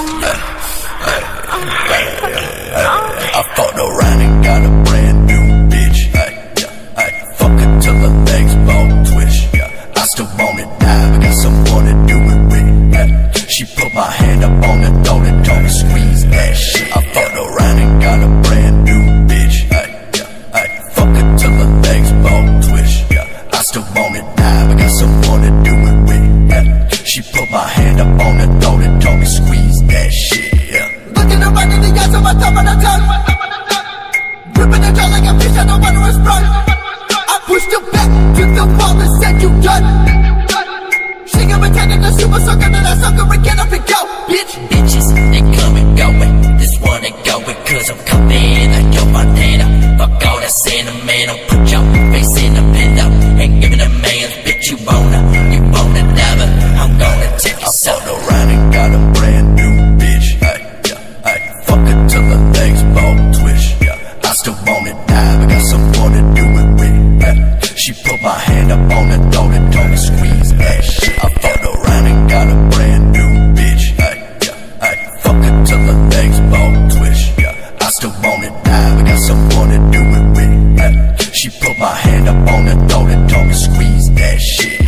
I fucked around and got a your bitch, I. I pushed her back to the wall and said you done. She got me tending the super sucker, then I sucker again. I'm things ball twitch, yeah. I still wanna die, but got someone to do it with, yeah. She put my hand up on the throat and told me squeeze that shit.